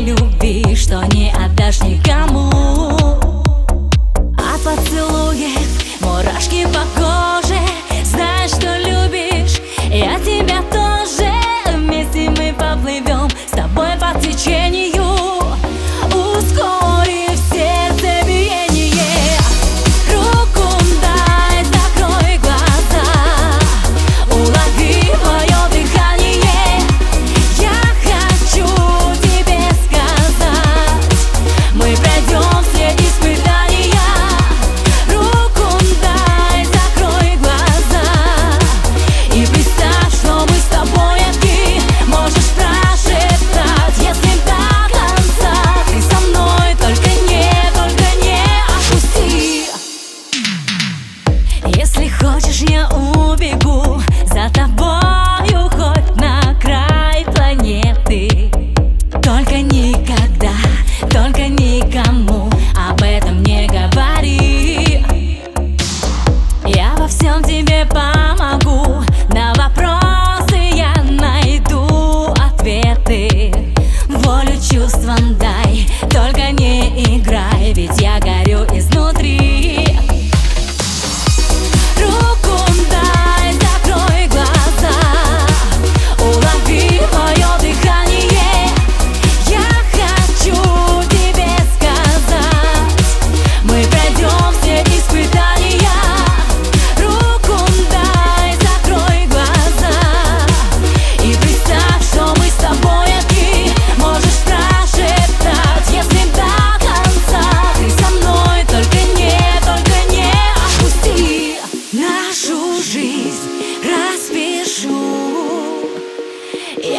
любви Что не отдашь никому. Хочешь, Llegamos.